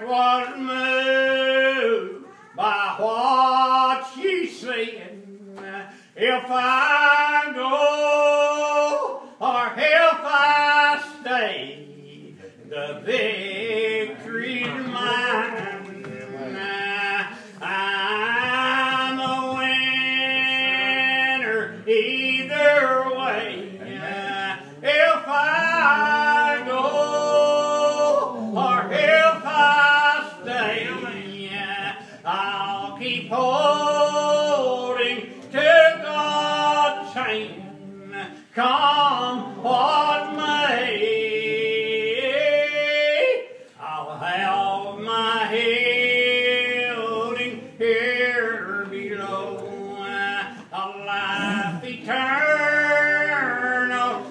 heart Come what may, I'll have my healing here below. A life eternal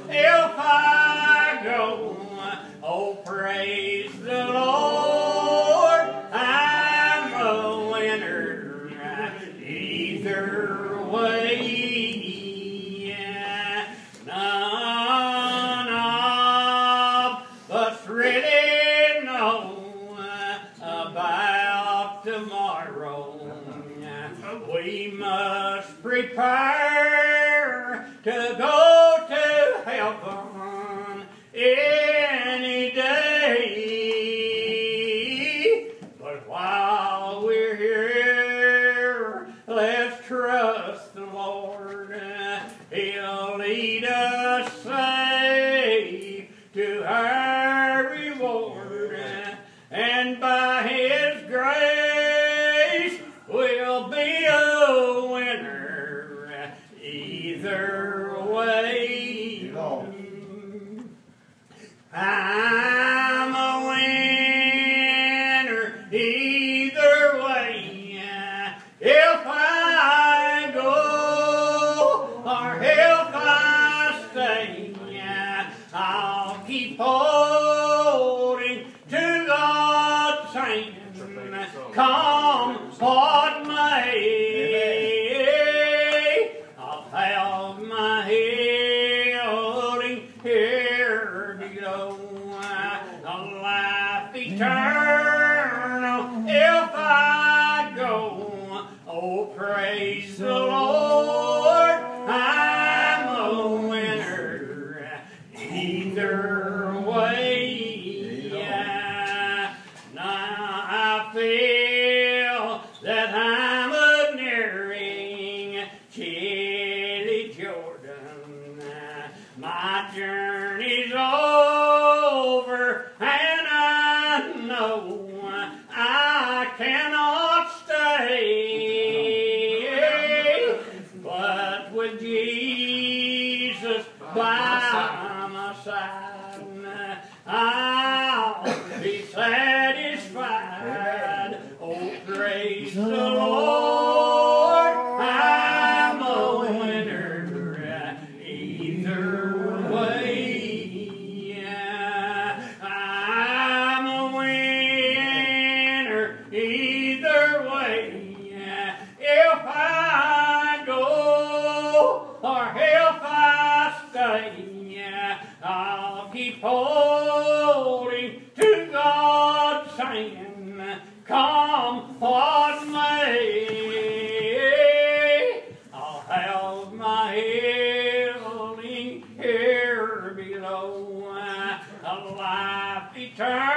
if I go. Oh, praise the Lord, I'm a winner either prepare to go to heaven any day. But while Come may, I'll have my here. A life eternal if I go. Oh, praise the Lord, My journey's over, and I know I cannot stay. But with Jesus by keep holding to God, saying, Come what may, I'll have my healing here below, a life eternal.